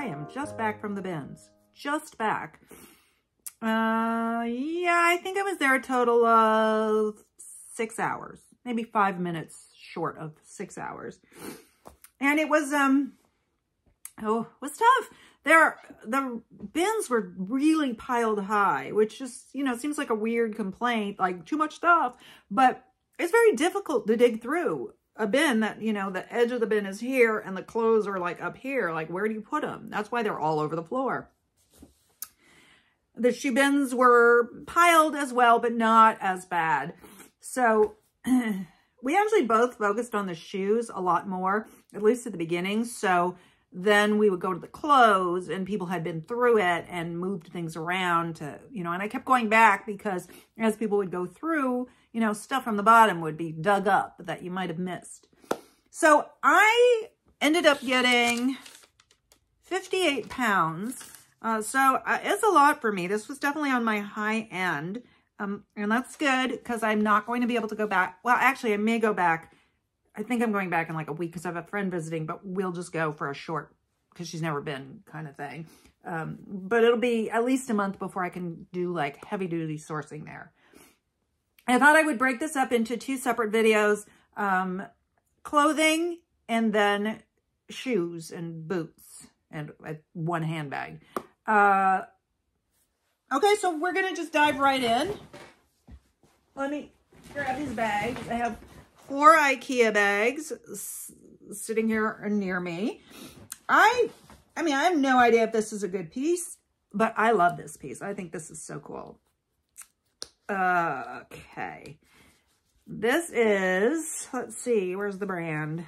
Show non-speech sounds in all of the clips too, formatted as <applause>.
I am just back from the bins. Just back. Uh, yeah, I think I was there a total of six hours. Maybe five minutes short of six hours. And it was, um, oh, it was tough. There, the bins were really piled high, which just, you know, seems like a weird complaint, like too much stuff, but it's very difficult to dig through a bin that, you know, the edge of the bin is here and the clothes are like up here. Like, where do you put them? That's why they're all over the floor. The shoe bins were piled as well, but not as bad. So <clears throat> we actually both focused on the shoes a lot more, at least at the beginning. So then we would go to the clothes and people had been through it and moved things around to, you know, and I kept going back because as people would go through, you know, stuff from the bottom would be dug up that you might have missed. So I ended up getting 58 pounds. Uh, so uh, it's a lot for me. This was definitely on my high end. Um, and that's good because I'm not going to be able to go back. Well, actually, I may go back I think I'm going back in like a week because I have a friend visiting, but we'll just go for a short, because she's never been kind of thing. Um, but it'll be at least a month before I can do like heavy duty sourcing there. I thought I would break this up into two separate videos, um, clothing and then shoes and boots and uh, one handbag. Uh, okay, so we're going to just dive right in. Let me grab his bags. I have four Ikea bags sitting here near me. I, I mean, I have no idea if this is a good piece, but I love this piece. I think this is so cool. Okay. This is, let's see, where's the brand?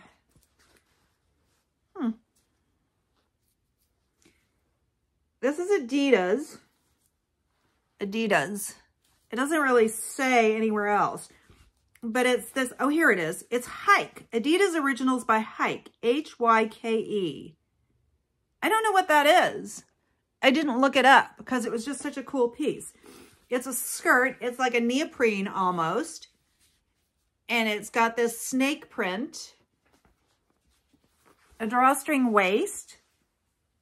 Hmm. This is Adidas. Adidas. It doesn't really say anywhere else but it's this, oh, here it is. It's HYKE. Adidas Originals by HYKE. H-Y-K-E. I don't know what that is. I didn't look it up because it was just such a cool piece. It's a skirt. It's like a neoprene almost. And it's got this snake print. A drawstring waist.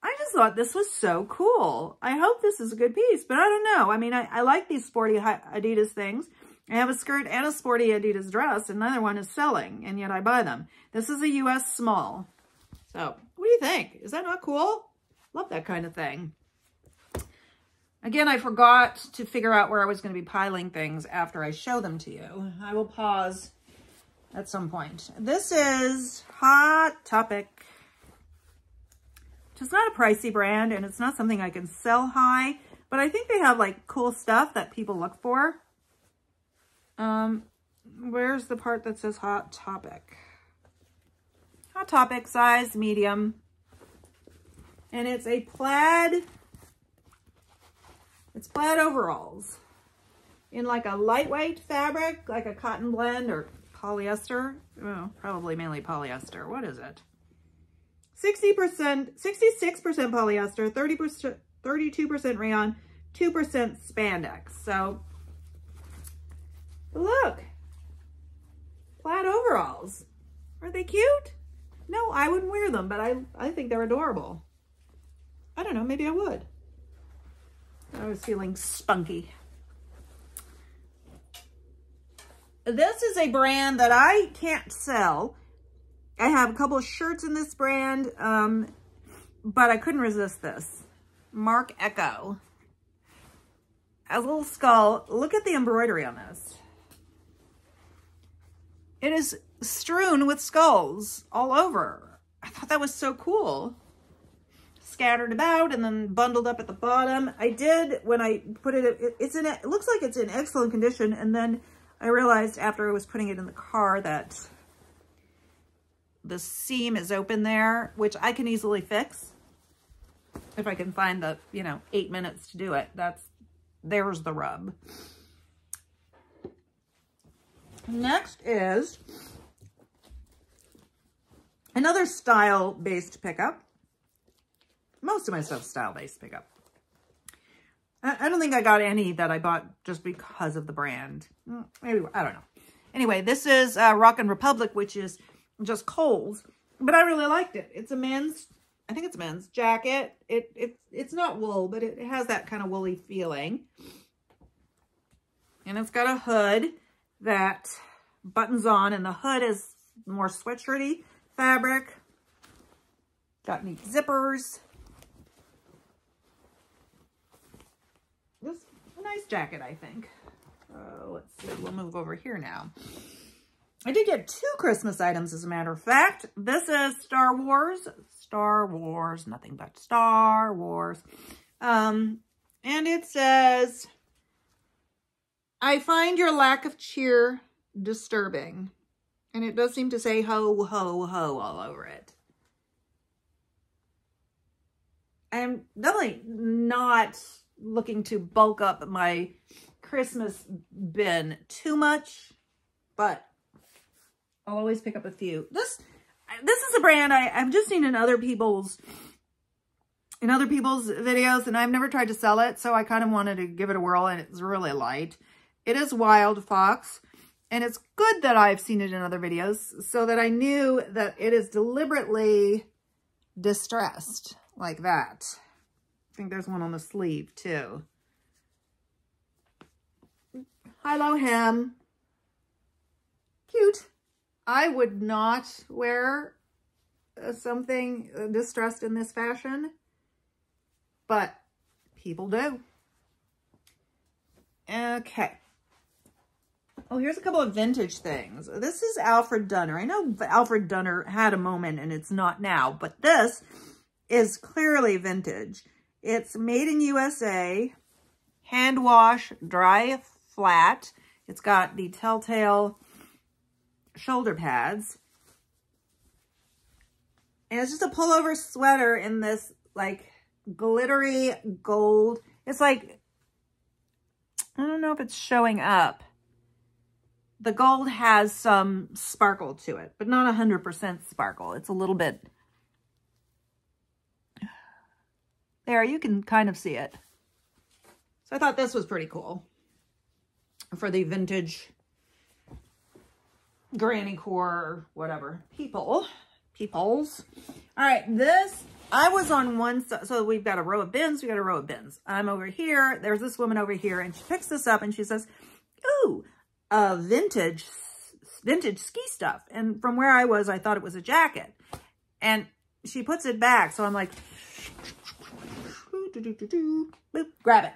I just thought this was so cool. I hope this is a good piece, but I don't know. I mean, I, I like these sporty Adidas things. I have a skirt and a sporty Adidas dress, and one is selling, and yet I buy them. This is a U.S. small. So, what do you think? Is that not cool? Love that kind of thing. Again, I forgot to figure out where I was going to be piling things after I show them to you. I will pause at some point. This is Hot Topic. It's not a pricey brand, and it's not something I can sell high, but I think they have like cool stuff that people look for. Um, where's the part that says Hot Topic? Hot Topic, size medium. And it's a plaid, it's plaid overalls in like a lightweight fabric, like a cotton blend or polyester. Oh, probably mainly polyester. What is it? 60%, 66% polyester, 30%, 32% rayon, 2% spandex. So Look, plaid overalls. Are they cute? No, I wouldn't wear them, but I, I think they're adorable. I don't know, maybe I would. I was feeling spunky. This is a brand that I can't sell. I have a couple of shirts in this brand, um, but I couldn't resist this. Marc Ecko. A little skull. Look at the embroidery on this. It is strewn with skulls all over. I thought that was so cool. Scattered about and then bundled up at the bottom. I did, when I put it, it it's in, it looks like it's in excellent condition. And then I realized after I was putting it in the car that the seam is open there, which I can easily fix. If I can find the, you know, eight minutes to do it. That's, there's the rub. Next is another style-based pickup. Most of my stuff style-based pickup. I, don't think I got any that I bought just because of the brand. Mm, maybe, I don't know. Anyway, this is uh, Rock & Republic, which is just Kohl's. But I really liked it. It's a men's I think it's a men's jacket. It, it It's not wool, but it, it has that kind of woolly feeling. And it's got a hood that buttons on and the hood is more sweatshirty fabric. Got neat zippers. This a nice jacket, I think. Uh, let's see, we'll move over here now. I did get two Christmas items, as a matter of fact. This is Star Wars. Star Wars, nothing but Star Wars. Um, and it says, I find your lack of cheer disturbing. And it does seem to say ho, ho, ho all over it. I'm definitely not looking to bulk up my Christmas bin too much, but I'll always pick up a few. This this is a brand I, I've just seen in other people's in other people's videos, and I've never tried to sell it, so I kind of wanted to give it a whirl, and it's really light. It is Wildfox, and it's good that I've seen it in other videos so that I knew that it is deliberately distressed like that. I think there's one on the sleeve too. High-low hem. Cute. I would not wear uh, something distressed in this fashion, but people do. Okay. Oh, here's a couple of vintage things. This is Alfred Dunner. I know Alfred Dunner had a moment and it's not now, but this is clearly vintage. It's made in USA, hand wash, dry flat. It's got the telltale shoulder pads. And it's just a pullover sweater in this like glittery gold. It's like, I don't know if it's showing up the gold has some sparkle to it, but not 100% sparkle. It's a little bit... There, you can kind of see it. So I thought this was pretty cool for the vintage granny core, whatever, people, peoples. All right, this, I was on one so we've got a row of bins, we got a row of bins. I'm over here, there's this woman over here, and she picks this up and she says, ooh, uh, vintage, vintage ski stuff. And from where I was, I thought it was a jacket. And she puts it back. So I'm like, boop, grab it.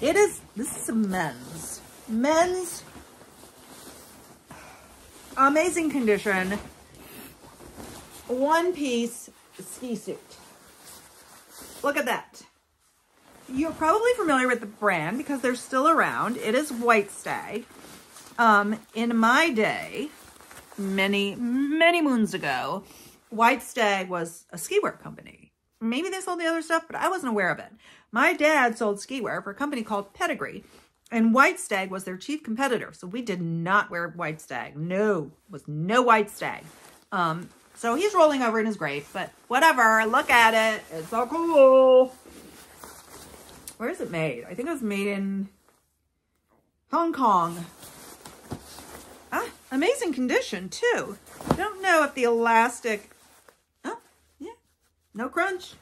It is, this is men's. Men's amazing condition, one piece ski suit. Look at that. You're probably familiar with the brand because they're still around. It is White Stag. Um, in my day, many, many moons ago, White Stag was a ski wear company. Maybe they sold the other stuff, but I wasn't aware of it. My dad sold ski wear for a company called Pedigree, and White Stag was their chief competitor. So we did not wear White Stag. No, was no White Stag. Um, so he's rolling over in his grave, but whatever. Look at it. It's so cool. Where is it made? I think it was made in Hong Kong. Ah, amazing condition too. Don't know if the elastic, no crunch.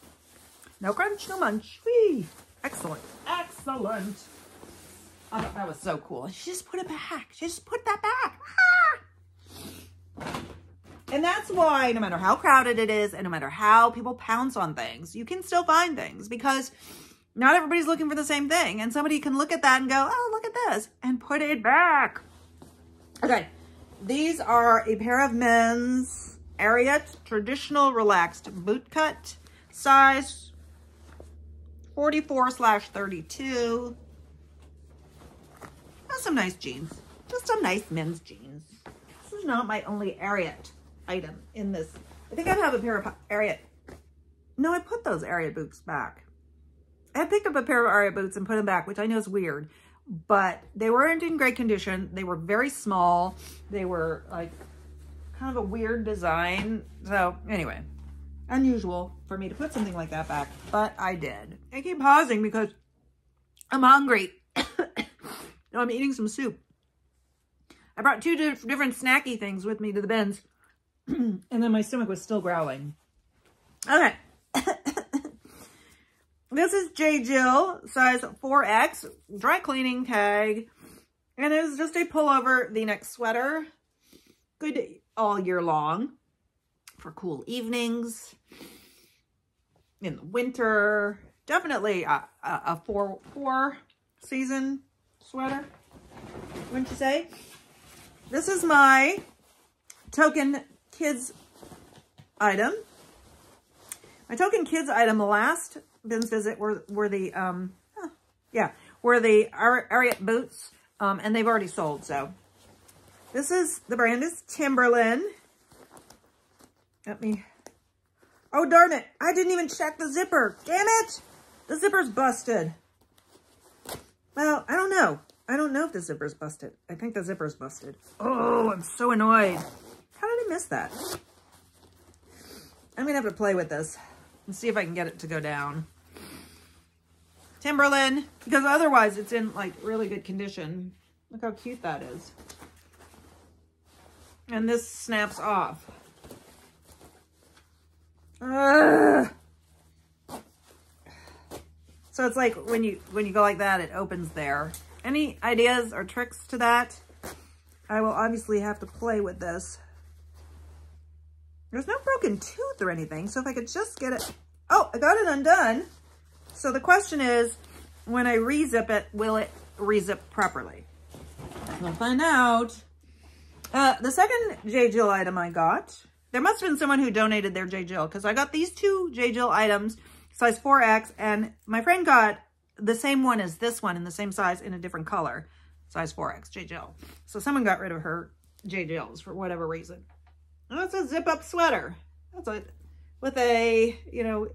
No crunch, no munch. Whee! Excellent, excellent. I thought that was so cool. She just put it back. She just put that back. Ah! And that's why no matter how crowded it is and no matter how people pounce on things, you can still find things because not everybody's looking for the same thing. And somebody can look at that and go, oh, look at this and put it back. Okay, these are a pair of men's Ariat traditional relaxed boot cut size 44 slash 32. That's some nice jeans. Just some nice men's jeans. This is not my only Ariat item in this. I think I have a pair of Ariat. No, I put those Ariat boots back. I picked up a pair of Ariat boots and put them back, which I know is weird but they weren't in great condition. They were very small. They were like kind of a weird design. So anyway, unusual for me to put something like that back, but I did. I keep pausing because I'm hungry. <coughs> no, I'm eating some soup. I brought two different snacky things with me to the bins, <coughs> and then my stomach was still growling. Okay, <coughs> This is J. Jill, size 4X, dry cleaning tag. And it is just a pullover v-neck sweater. Good all year long for cool evenings in the winter. Definitely a, a, a four, four season sweater, wouldn't you say? This is my token kids item. My token kids item, last Ben's visit were, were the, um, yeah, were the Ariat boots, um, and they've already sold, so. This is, the brand is Timberland. Let me, oh darn it, I didn't even check the zipper, damn it! The zipper's busted. Well, I don't know. I don't know if the zipper's busted. I think the zipper's busted. Oh, I'm so annoyed. How did I miss that? I'm to have to play with this and see if I can get it to go down. Timberland, because otherwise it's in like really good condition. Look how cute that is. And this snaps off. Ugh. So it's like when you when you go like that, it opens there. Any ideas or tricks to that? I will obviously have to play with this. There's no broken tooth or anything, so if I could just get it... Oh, I got it undone. So the question is, when I rezip it, will it rezip properly? We'll find out. Uh, the second J. Jill item I got, there must have been someone who donated their J. Jill because I got these two J. Jill items, size 4X, and my friend got the same one as this one in the same size in a different color, size 4X J. Jill. So someone got rid of her J. Jills for whatever reason. That's a zip-up sweater. That's a, with a, you know,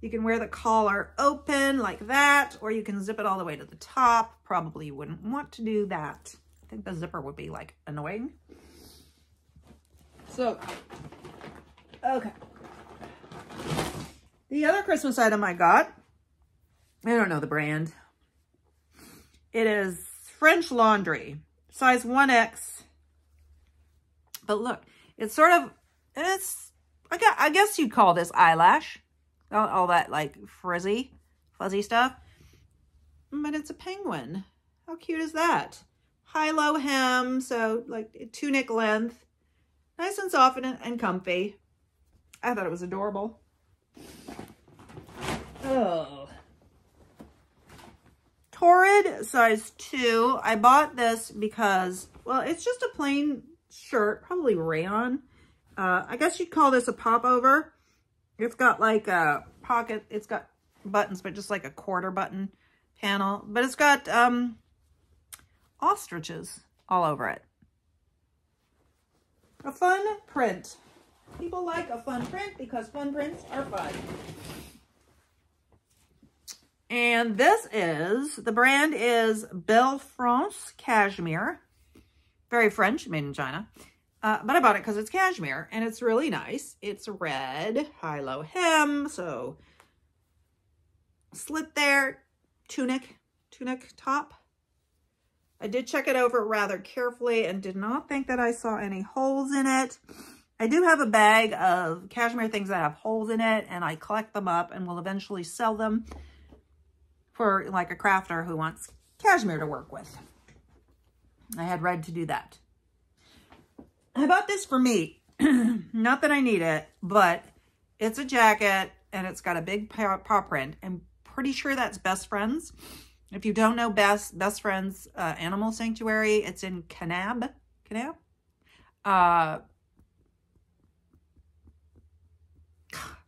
you can wear the collar open like that, or you can zip it all the way to the top. Probably you wouldn't want to do that. I think the zipper would be like annoying. So, okay. The other Christmas item I got, I don't know the brand. It is French Laundry, size 1X. But look, it's sort of, it's, I guess you'd call this eyelash. All, all that like frizzy, fuzzy stuff. But it's a penguin. How cute is that? High-low hem, so like tunic length. Nice and soft and, and comfy. I thought it was adorable. Oh. Torrid size 2. I bought this because, well, it's just a plain shirt, probably rayon. Uh, I guess you'd call this a popover. It's got like a pocket. It's got buttons, but just like a quarter button panel. But it's got um, ostriches all over it. A fun print. People like a fun print because fun prints are fun. And this is, the brand is Belle France Cashmere. Very French, made in China. Uh, but I bought it because it's cashmere and it's really nice. It's red, high-low hem, so slit there, tunic, tunic top. I did check it over rather carefully and did not think that I saw any holes in it. I do have a bag of cashmere things that have holes in it and I collect them up and will eventually sell them for like a crafter who wants cashmere to work with. I had Red to do that. I bought this for me. <clears throat> Not that I need it, but it's a jacket and it's got a big paw print. I'm pretty sure that's Best Friends. If you don't know Best Best Friends uh, Animal Sanctuary, it's in Kanab. Kanab? Uh,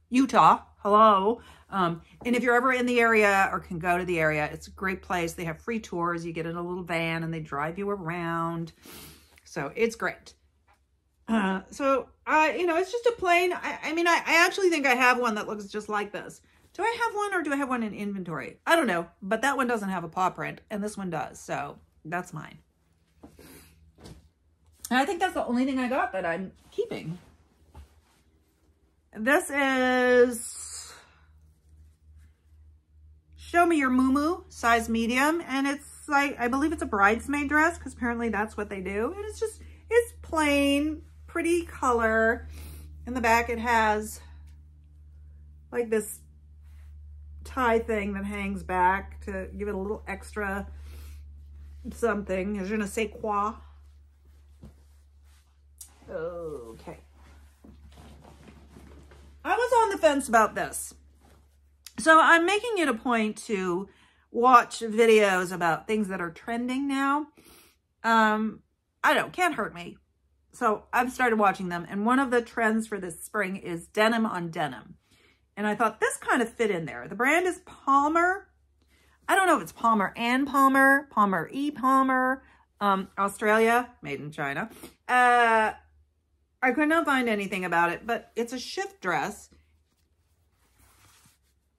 Utah. Hello. Um, and if you're ever in the area or can go to the area, it's a great place. They have free tours. You get in a little van and they drive you around. So it's great. Uh, so, uh, you know, it's just a plain, I, I mean, I, I actually think I have one that looks just like this. Do I have one or do I have one in inventory? I don't know, but that one doesn't have a paw print and this one does. So that's mine. And I think that's the only thing I got that I'm keeping. This is Show Me Your Moo size medium. And it's like, I believe it's a bridesmaid dress because apparently that's what they do. And it's just, it's plain, pretty color. In the back, it has like this tie thing that hangs back to give it a little extra something. Je ne sais quoi. Okay. I was on the fence about this. So I'm making it a point to watch videos about things that are trending now. Um, I don't, can't hurt me. So I've started watching them. And one of the trends for this spring is denim on denim. And I thought this kind of fit in there. The brand is Palmer. I don't know if it's Palmer and Palmer, Palmer E. Palmer, um, Australia, made in China. Uh, I could not find anything about it, but it's a shift dress.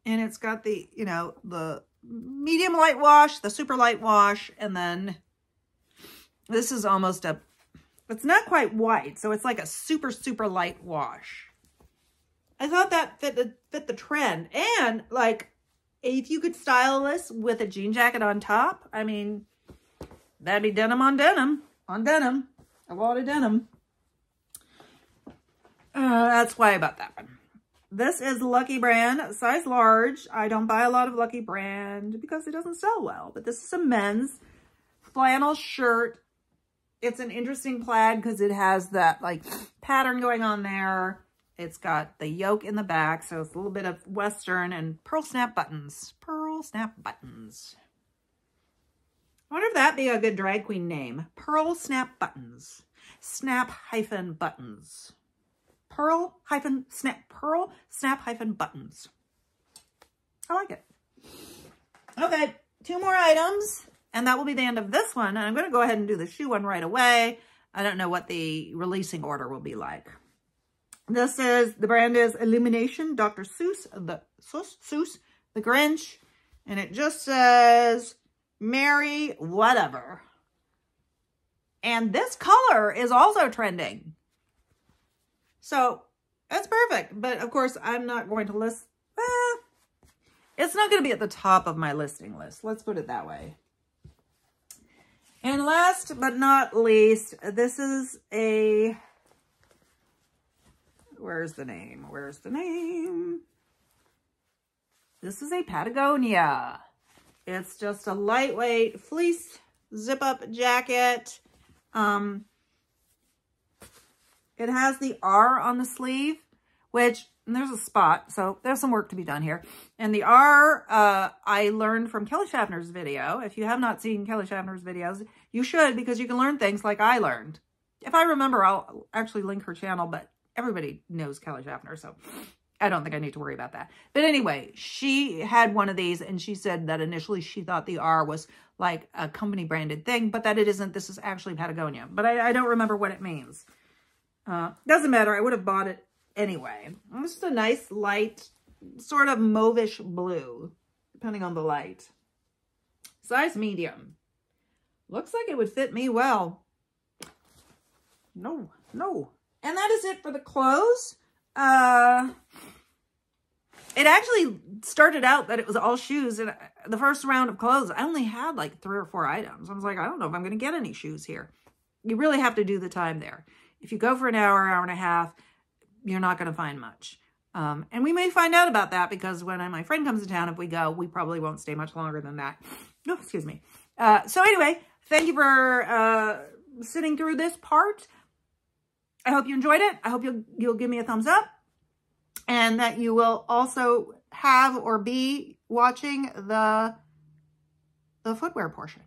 And it's got the, you know, the medium light wash, the super light wash, and then this is almost a, it's not quite white, so it's like a super, super light wash. I thought that fit the, fit the trend. And like, if you could style this with a jean jacket on top, I mean, that'd be denim on denim, on denim, a lot of denim. Uh, that's why I bought that one. This is Lucky Brand, size large. I don't buy a lot of Lucky Brand because it doesn't sell well. But this is a men's flannel shirt. It's an interesting plaid because it has that like pattern going on there. It's got the yoke in the back, so it's a little bit of Western and pearl snap buttons. Pearl snap buttons. I wonder if that'd be a good drag queen name. Pearl snap buttons. Snap hyphen buttons pearl hyphen snap, pearl snap hyphen buttons. I like it. Okay, two more items, and that will be the end of this one. And I'm going to go ahead and do the shoe one right away. I don't know what the releasing order will be like. This is, the brand is Illumination, Dr. Seuss, the Seuss, Seuss, the Grinch, and it just says, Merry whatever. And this color is also trending. So that's perfect. But of course, I'm not going to list. Eh, it's not going to be at the top of my listing list. Let's put it that way. And last but not least, this is a, where's the name? Where's the name? This is a Patagonia. It's just a lightweight fleece zip-up jacket. Um, it has the R on the sleeve, which there's a spot, so there's some work to be done here. And the R, uh, I learned from Kelly Schaffner's video. If you have not seen Kelly Schaffner's videos, you should because you can learn things like I learned. If I remember, I'll actually link her channel, but everybody knows Kelly Schaffner, so I don't think I need to worry about that. But anyway, she had one of these and she said that initially she thought the R was like a company branded thing, but that it isn't. This is actually Patagonia, but I, I don't remember what it means. Uh, doesn't matter. I would have bought it anyway. This is a nice light, sort of mauvish blue, depending on the light. Size medium. Looks like it would fit me well. No, no. And that is it for the clothes. Uh, it actually started out that it was all shoes. And the first round of clothes, I only had like three or four items. I was like, I don't know if I'm going to get any shoes here. You really have to do the time there. If you go for an hour, hour and a half, you're not going to find much. Um, and we may find out about that because when my friend comes to town, if we go, we probably won't stay much longer than that. No, oh, excuse me. Uh, so anyway, thank you for uh, sitting through this part. I hope you enjoyed it. I hope you'll, you'll give me a thumbs up and that you will also have or be watching the, the footwear portion.